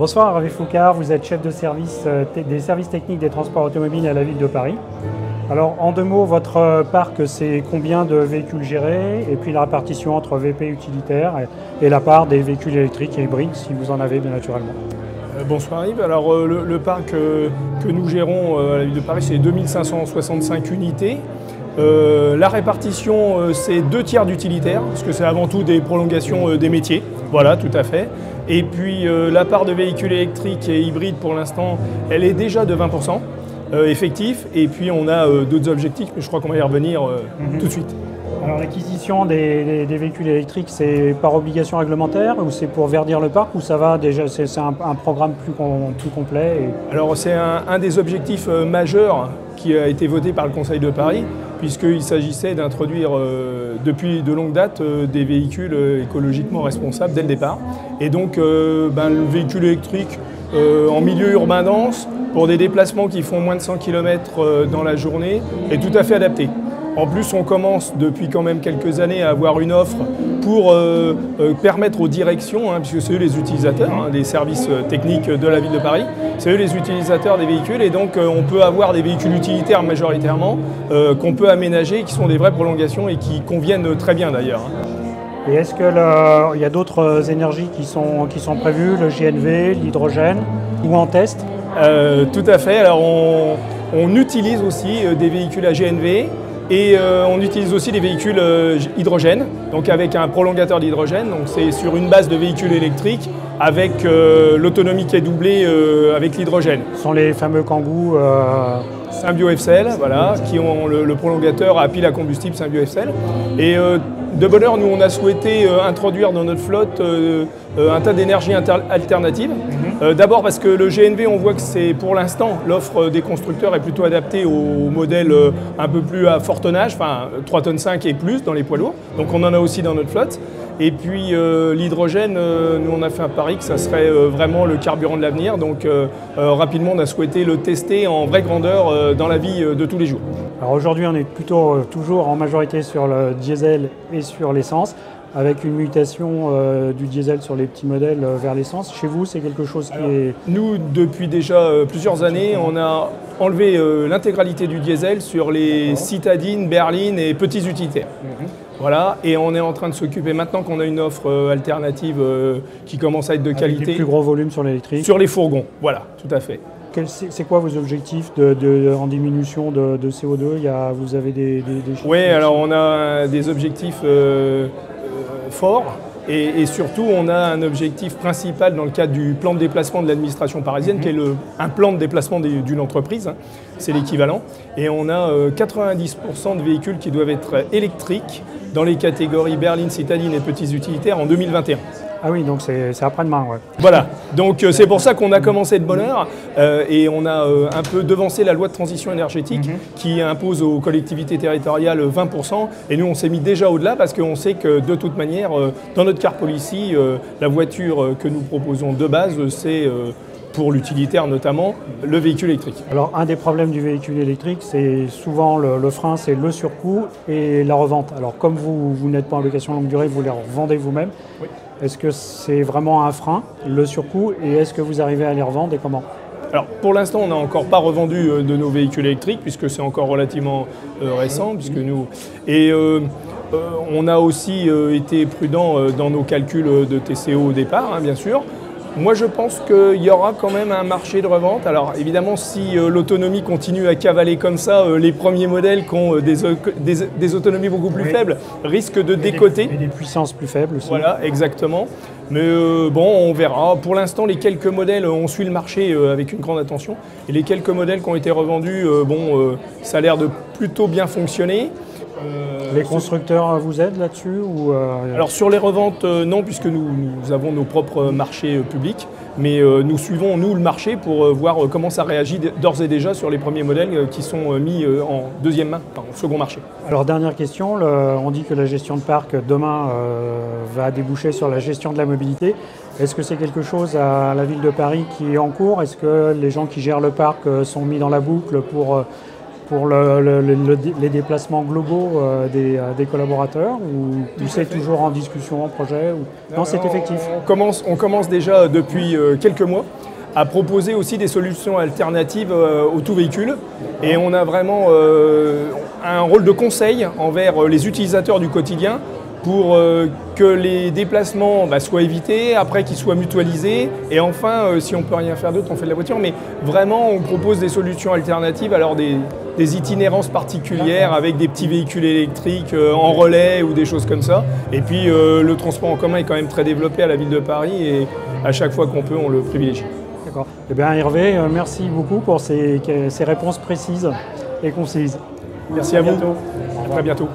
Bonsoir Hervé Foucard, vous êtes chef de service euh, des services techniques des transports automobiles à la ville de Paris. Alors en deux mots, votre euh, parc, c'est combien de véhicules gérés? Et puis la répartition entre VP utilitaires et, la part des véhicules électriques et hybrides si vous en avez bien naturellement. Euh, bonsoir Yves. Alors le, parc que nous gérons à la ville de Paris, c'est 2565 unités. La répartition, c'est deux tiers d'utilitaires, parce que c'est avant tout des prolongations des métiers. Voilà, tout à fait. Et puis euh, la part de véhicules électriques et hybrides pour l'instant, elle est déjà de 20% euh, effectif. Et puis on a euh, d'autres objectifs, mais je crois qu'on va y revenir mhm. tout de suite. Alors l'acquisition des, véhicules électriques, c'est par obligation réglementaire ou c'est pour verdir le parc ou ça va déjà, c'est un, programme plus, complet Alors c'est un, des objectifs majeurs qui a été voté par le Conseil de Paris puisqu'il s'agissait d'introduire euh, depuis de longue date euh, des véhicules euh, écologiquement responsables dès le départ. Et donc ben, le véhicule électrique en milieu urbain dense, pour des déplacements qui font moins de 100 km dans la journée, est tout à fait adapté. En plus, on commence depuis quand même quelques années à avoir une offre pour euh, euh, permettre aux directions, hein, puisque c'est eux les utilisateurs hein, des services euh, techniques de la ville de Paris, c'est eux les utilisateurs des véhicules et donc on peut avoir des véhicules utilitaires majoritairement qu'on peut aménager, qui sont des vraies prolongations et qui conviennent très bien d'ailleurs. Et est-ce qu'il y a d'autres énergies qui sont, qui sont prévues, le GNV, l'hydrogène ou en test? Tout à fait. Alors on, on utilise aussi des véhicules à GNV et euh, on utilise aussi des véhicules euh, hydrogène, donc avec un prolongateur d'hydrogène. Donc c'est sur une base de véhicules électriques avec euh, l'autonomie qui est doublée avec l'hydrogène. Ce sont les fameux Kangoo Symbio FCL, voilà, qui ont le, prolongateur à pile à combustible Symbio FCL. Et de bonne heure, nous on a souhaité introduire dans notre flotte un tas d'énergies alternatives. Mhm. Euh, d'abord parce que le GNV, on voit que c'est pour l'instant, l'offre des constructeurs est plutôt adaptée aux modèles euh, un peu plus à fort tonnage, enfin 3 tonnes 5 et plus dans les poids lourds. Donc on en a aussi dans notre flotte. Et puis euh, l'hydrogène, nous on a fait un pari que ça serait vraiment le carburant de l'avenir. Donc rapidement on a souhaité le tester en vraie grandeur dans la vie de tous les jours. Alors aujourd'hui on est plutôt toujours en majorité sur le diesel et sur l'essence avec une mutation euh, du diesel sur les petits modèles euh, vers l'essence. Chez vous, c'est quelque chose qui est... Nous, depuis déjà euh, plusieurs années, on a enlevé l'intégralité du diesel sur les citadines, berlines et petits utilitaires. Mhm. Voilà, et on est en train de s'occuper maintenant qu'on a une offre alternative qui commence à être de qualité. Des plus gros volumes sur l'électrique Sur les fourgons, voilà, tout à fait. C'est quoi vos objectifs de, en diminution de, CO2 Il y a, Vous avez des, des, Oui, alors on a des objectifs fort. Et, surtout, on a un objectif principal dans le cadre du plan de déplacement de l'administration parisienne, mhm. qui est le, un plan de déplacement d'une entreprise, hein. c'est l'équivalent. Et on a 90% euh, de véhicules qui doivent être électriques dans les catégories berline, citadine et petits utilitaires en 2021. Ah oui, donc c'est après-demain, ouais. Voilà, donc euh, c'est pour ça qu'on a commencé de bonne heure euh, et on a euh, un peu devancé la loi de transition énergétique mhm. qui impose aux collectivités territoriales 20%. Et nous, on s'est mis déjà au-delà parce qu'on sait que de toute manière, dans notre car policy, la voiture que nous proposons de base, c'est pour l'utilitaire notamment, le véhicule électrique. Alors un des problèmes du véhicule électrique, c'est souvent le, frein, c'est le surcoût et la revente. Alors comme vous, vous n'êtes pas en location longue durée, vous les revendez vous-même. Oui. Est-ce que c'est vraiment un frein, le surcoût, et est-ce que vous arrivez à les revendre et comment? Alors pour l'instant, on n'a encore pas revendu euh, de nos véhicules électriques puisque c'est encore relativement euh, récent, puisque nous et euh, on a aussi été prudent dans nos calculs de TCO au départ, hein, bien sûr. Moi, je pense qu'il y aura quand même un marché de revente. Alors, évidemment, si euh, l'autonomie continue à cavaler comme ça, euh, les premiers modèles qui ont euh, des, autonomies beaucoup plus faibles risquent de décoter. et des puissances plus faibles aussi. Voilà, exactement. Mais bon, on verra. Pour l'instant, les quelques modèles, on suit le marché avec une grande attention. Et les quelques modèles qui ont été revendus, bon, ça a l'air de plutôt bien fonctionner. Euh, les constructeurs vous aident là-dessus ou euh, Alors sur les reventes, euh, non, puisque nous, avons nos propres marchés publics, mais nous suivons, nous, le marché pour voir comment ça réagit d'ores et déjà sur les premiers modèles qui sont mis en deuxième main, en second marché. Alors dernière question, on dit que la gestion de parc demain va déboucher sur la gestion de la mobilité. Est-ce que c'est quelque chose à la ville de Paris qui est en cours? Est-ce que les gens qui gèrent le parc sont mis dans la boucle pour pour le- le- le- les déplacements globaux euh, des, euh, des collaborateurs ou, ou c'est toujours en discussion, en projet ou... Non, c'est on- effectif. On commence, on commence déjà depuis euh, quelques mois à proposer aussi des solutions alternatives euh, au tout véhicule. Et on a vraiment euh, un rôle de conseil envers euh, les utilisateurs du quotidien pour euh, que les déplacements bah, soient évités, après qu'ils soient mutualisés. Et enfin, euh, si on peut rien faire d'autre, on fait de la voiture. Mais vraiment, on propose des solutions alternatives, alors des, des itinérances particulières avec des petits véhicules électriques euh, en relais ou des choses comme ça. Et puis euh, le transport en commun est quand même très développé à la ville de Paris et à chaque fois qu'on peut, on le privilégie. D'accord. Eh bien Hervé, merci beaucoup pour ces, ces réponses précises et concises. Merci à vous. bientôt. À très bientôt.